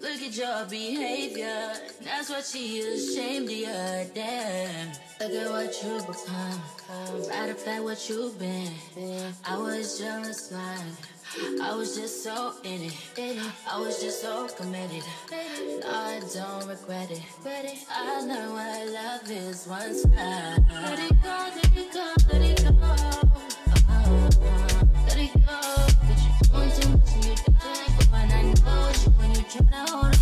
Look at your behavior, that's what she is ashamed of you, damn. Look at what you become, right up at what you've been. I was jealous, man. I was just so in it. I was just so committed. No, I don't regret it. I know what love is once I let it go, let it go, let it go. tryna hold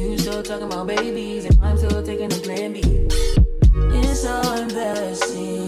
You still talking about babies, and I'm still taking the plan B. It's so embarrassing.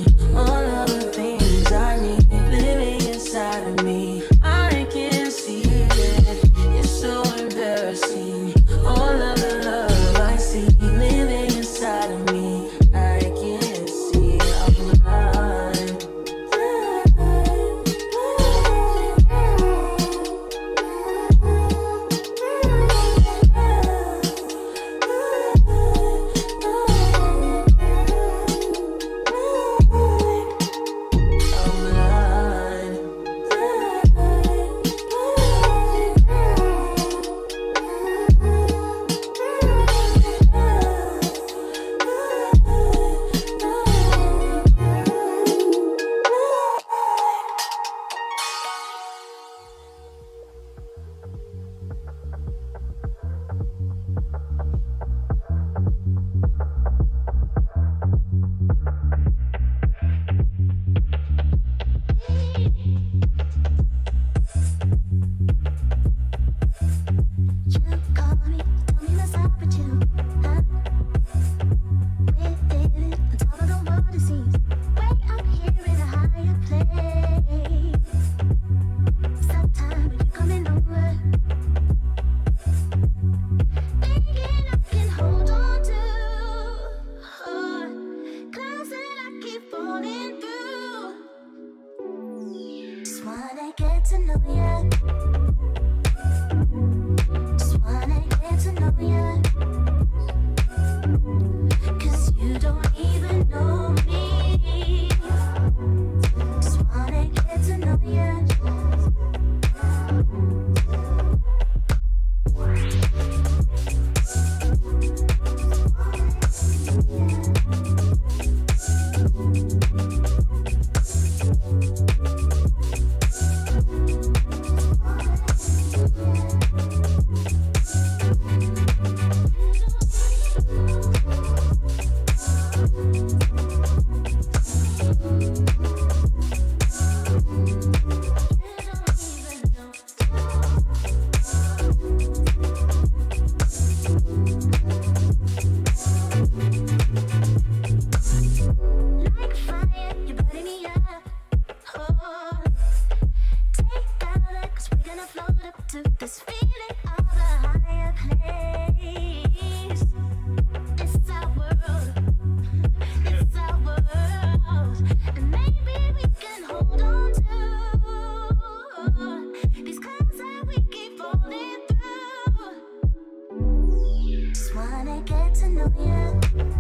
to know you.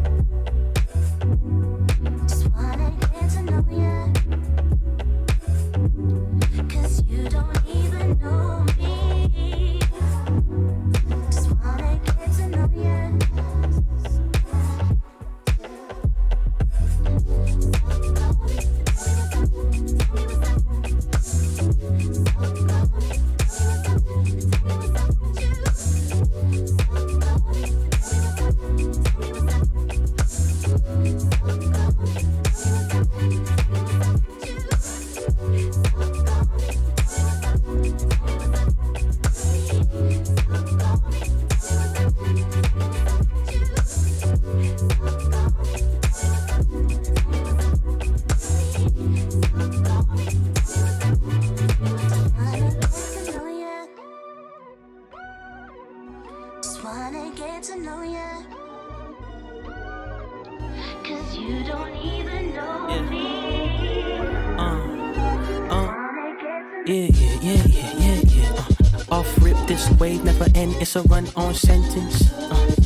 It's a run on sentence. Uh,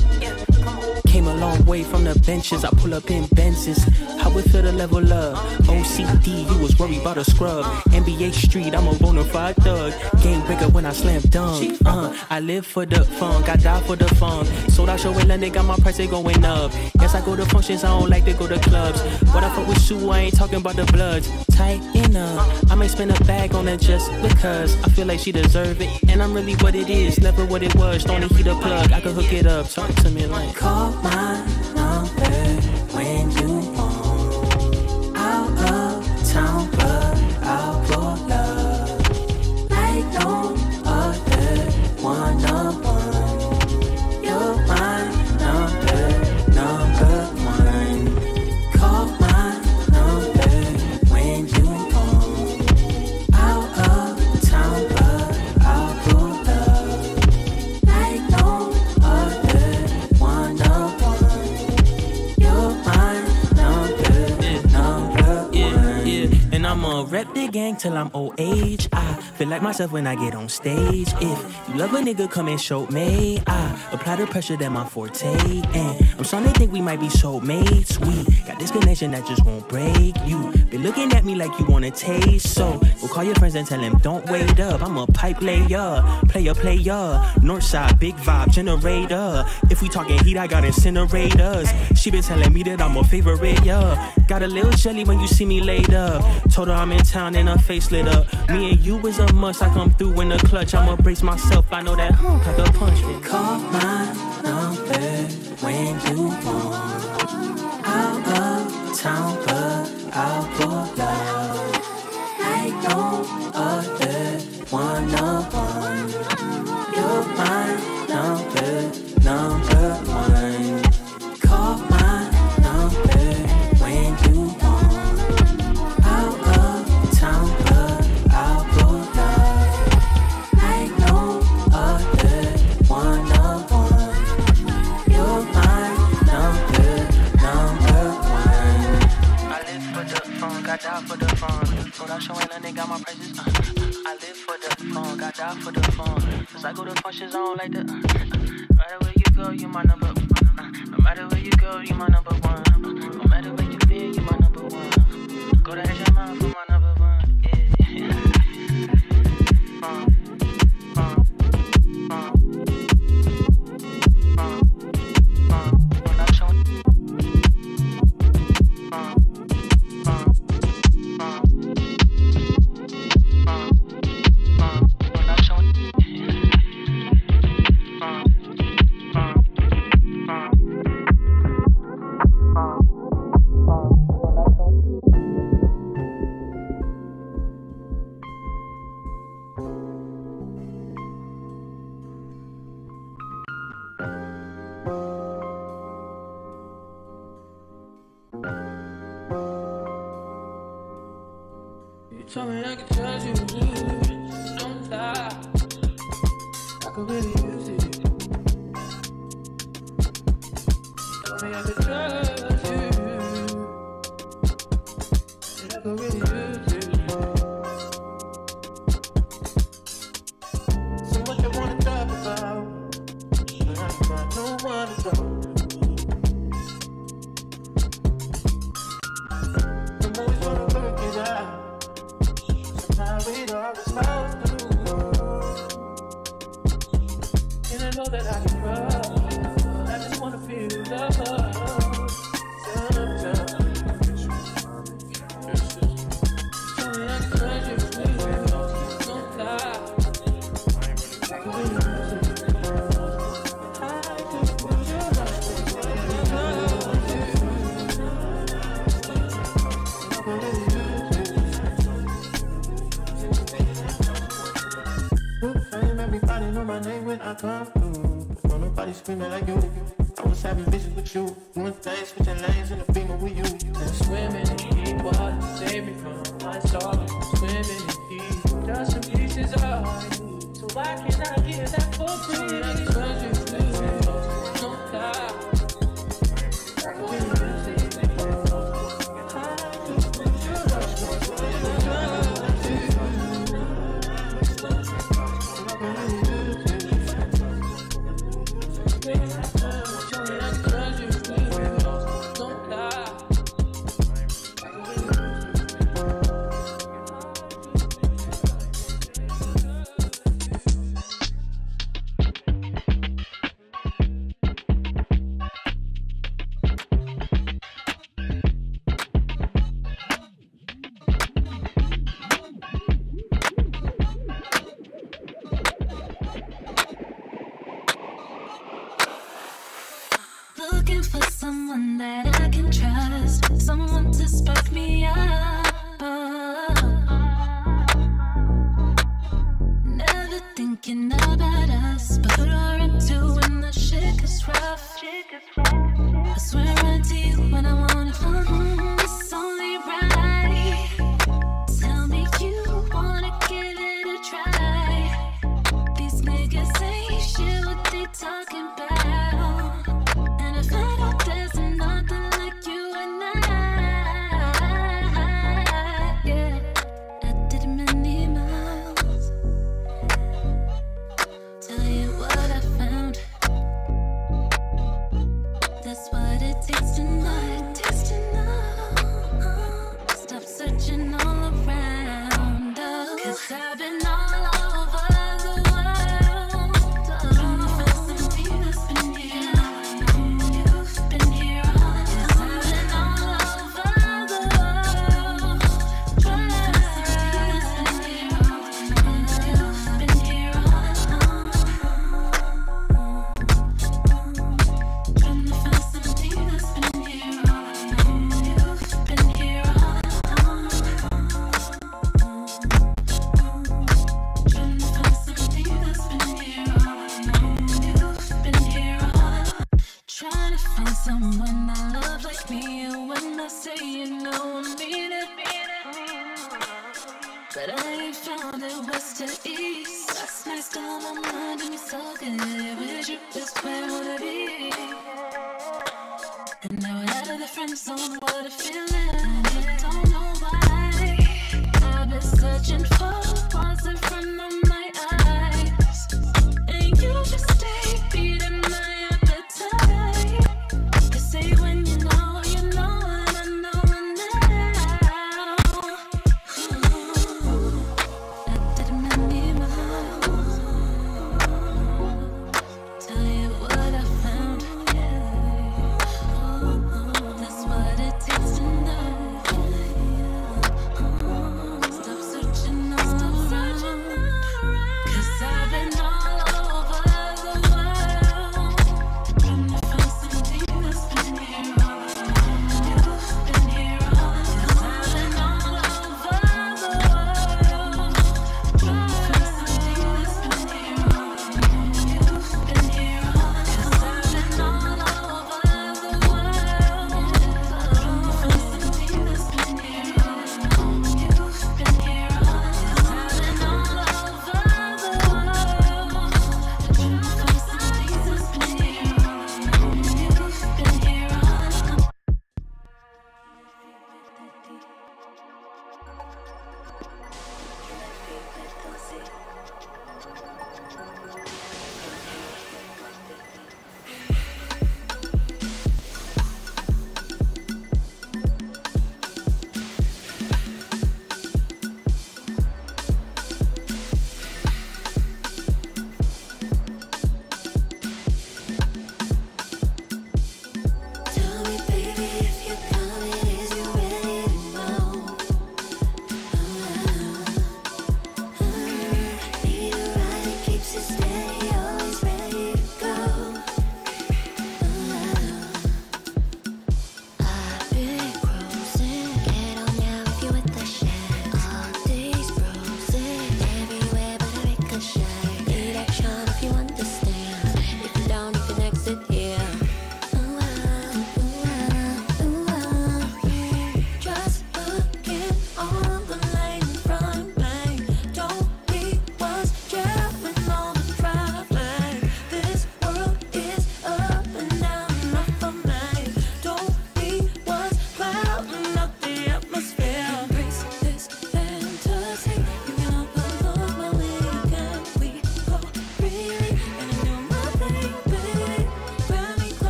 came a long way from the benches. I pull up in Benzes. How it feel to level up? OCD, you was worried about a scrub. NBA Street, I'm a bona fide thug. Game breaker when I slam dunk. Uh, I live for the funk, I die for the funk. Sold out show in London, got my price, they going up. Yes, I go to functions, I don't like to go to clubs. But I fuck with Sue, I ain't talking about the bloods. Tighten up, I may spend a bag on it just because I feel like she deserve it. And I'm really what it is, never what it was. Don't need heat a plug, I can hook it up. Talk to me like, call my till I'm old age. I feel like myself when I get on stage. If you love a nigga, come and show me. I apply the pressure that my forte. And I'm starting to think we might be soulmates. We got this connection that just won't break. You been looking at me like you wanna taste. So we'll call your friends and tell them don't wait up. I'm a pipe layer, player, player. Northside, big vibe generator. If we talking heat, I got incinerators. She been telling me that I'm a favorite, yeah. Got a little jelly when you see me laid up. Told her I'm in town and her face lit up. Me and you is a must. I come through in the clutch. I'ma brace myself. I know that hump like a punch. Call my number when you want.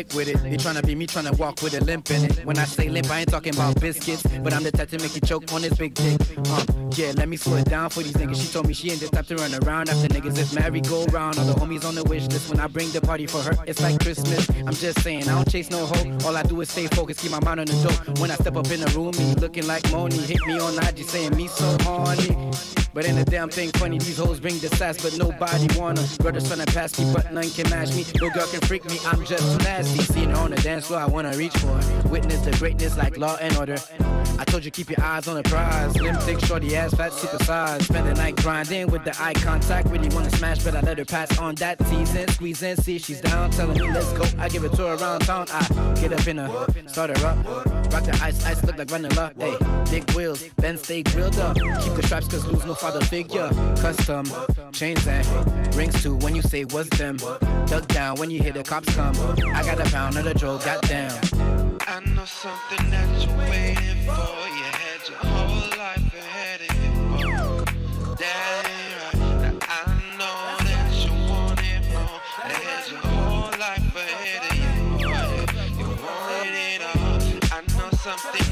Slick with it. They tryna be me tryna walk with a limp in it. When I say limp, I ain't talking about biscuits, but I'm the type to make you choke on this big dick. Uh, yeah, let me slow it down for these niggas. She told me she ain't the type to run around after niggas. If Mary go round, all the homies on the wish list. When I bring the party for her, it's like Christmas. I'm just saying, I don't chase no hoe. All I do is stay focused, keep my mind on the dope. When I step up in the room, me looking like Moni. Hit me on IG saying me so horny. But ain't a damn thing funny. These hoes bring the sass, but nobody wanna. Brothers tryna pass me, but none can match me. No girl can freak me, I'm just too nasty. Seeing her on the dance floor, I wanna reach for. Witness the greatness like law and order. I told you keep your eyes on the prize. Slim, thick, shorty ass, fat, super size. Spend the night grinding with the eye contact. Really wanna smash, but I let her pass on that teasing. Squeeze in, see she's down, telling me let's go. I give it to her around town. I get up in her, start her up. Rock the ice, ice look like vanilla. Hey, big wheels, Ben stay grilled up. Keep the straps, cause lose no father figure. Custom, chains and rings too when you say what's them. Duck down when you hear the cops come. I got a pound of the Joe, goddamn. I know something that you're waiting for. You had your whole life ahead of you. That ain't right. Now I know that you want it more. You had your whole life ahead of you. You wanted it all. I know something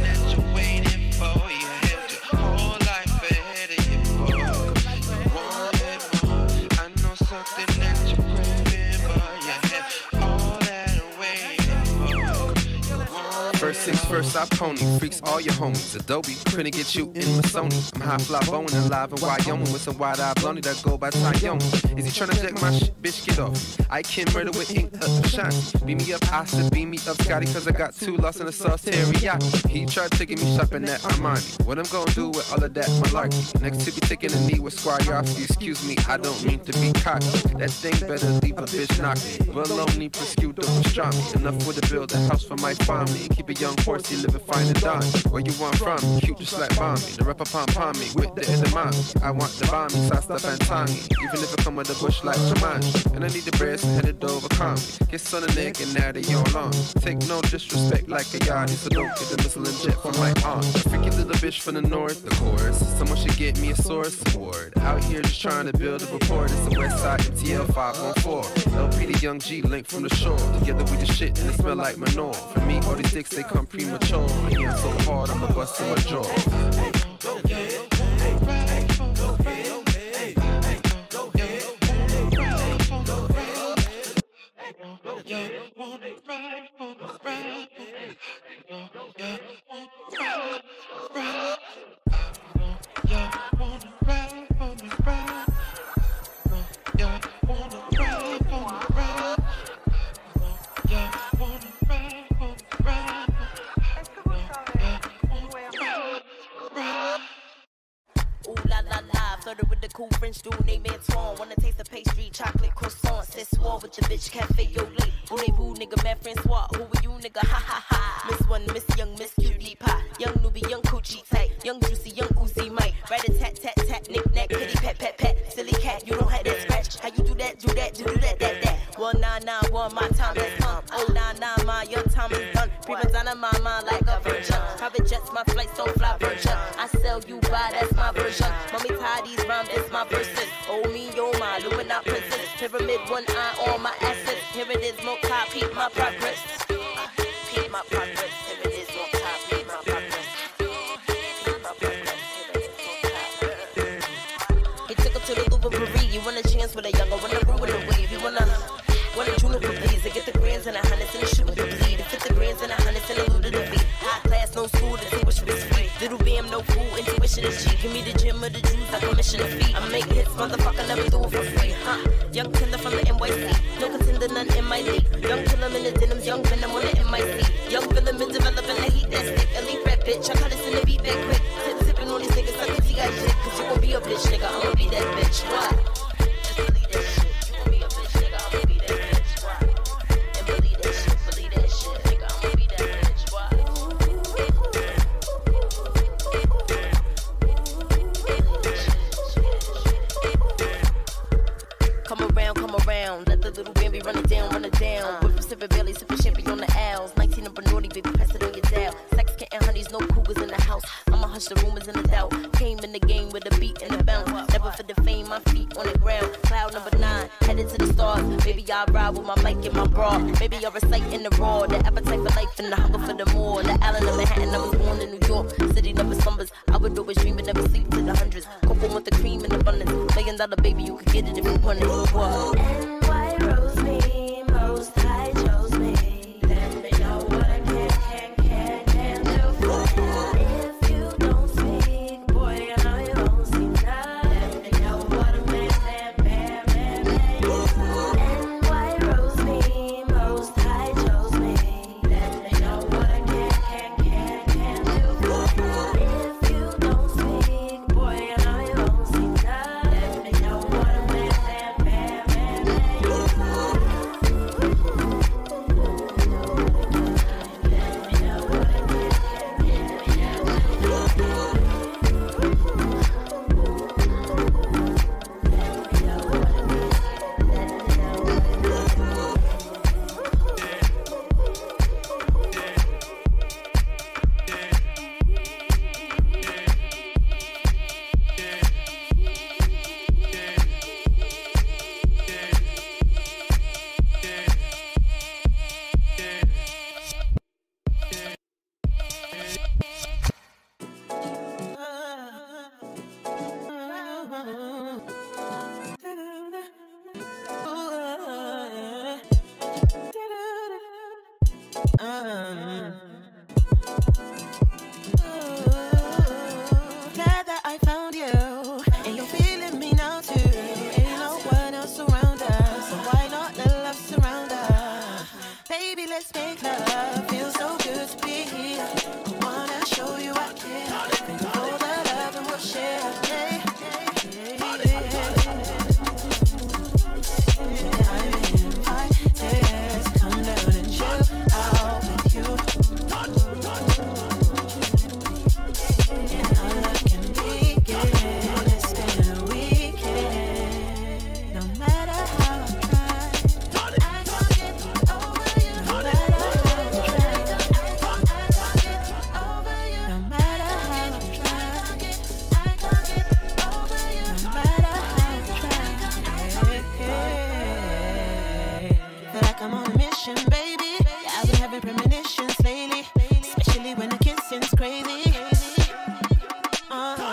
First I pony. Freaks all your homies. Adobe couldn't get you in my Sony. I'm high fly bone and live in Wyoming with some wide eye blondie that go by Tyone. Is he tryna deck my shit? Bitch, get off. I can murder with ink up shine. Beam me up, I said beam me up, Scotty, cause I got two lost in the sauce teriyaki. He tried taking me shopping at Armani. What I'm gonna do with all of that malarkey? Next to be taking a knee with Squariofsky. Excuse me, I don't mean to be cocky. That thing better leave a bitch. Bologna, prosciutto, pastrami. Enough for to build a house for my family. Keep a young horsey living fine and dime. Where you want from? Cute just like me. The rapper pom pom me with the edamame. I want the bomb me, sasta fantangi. Even if it come with a bush like Jumanji. And I need the breast headed over calm me. Kiss on the neck and now they all on. Take no disrespect like a yardie, so don't get the missile and jet from my arm. Freaky little bitch from the north, of course. Someone should get me a source award. Out here just trying to build a rapport. It's the West Side MTL 514. LP the Young G link from the shore. Together we just shit and it smell like manure. For me, all these dicks they come premature. Yeah, so hard I'ma bust in my jaw. My, Illuminati princess. Pyramid, one eye on my assets. Here it is, multi, peep my progress. Little bam, no fool, intuition is cheap. Give me the gym of the Jews, like a mission of feet. I make hits, motherfucker, never do it for free, huh? Young killer from the NYC, no contender, none in my league. Young killer in the denims, young venom on the MIC. Young villain been developing the heat that stick. Elite rap bitch, I cut this in the beat back quick. Tip tipping on these niggas, suck the got shit. Cause you gon' be a bitch, nigga, I'ma be that bitch. Why? down. Let the little baby run it down, run it down. Uh. Whip from sipping Bailey, sipping champagne on the owls. 19 number naughty, baby, pass it on your dial. Sex and honeys, no cougars in the house. I'ma hush the rumors and the doubt. Came in the game with a beat and a bounce. Never for the fame, my feet on the ground. Cloud number nine, headed to the stars. Baby, I ride with my mic and my bra. Baby, I recite in the raw. The appetite for life and the hunger for the more. The island of Manhattan, I was born in New York. City never slumbers. I would always dream and never sleep to the hundreds. Cocoa with the cream and the abundance. Million dollar baby, you could get it if you want it. Whoa.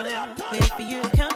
Live for you, come.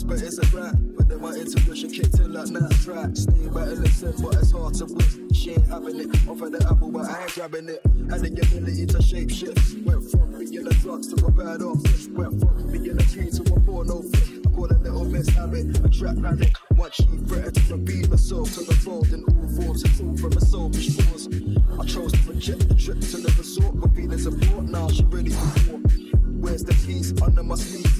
fast, but it's a rap. But then my intuition kicked in like that track. Steam listen, but it's hard to whip. She ain't having it. Offer the apple, but I ain't grabbing it. Had the ability to shape shifts Went from being a drugs to a bad office. Went from being a teen to a porno fish. I call a little mishabit, a trap panic. What she threatened to be myself to the fold in all forms, it's all from a selfish source. I chose to reject the trip to the resort, but feelings support now. She really before. Where's the keys under my sleeve?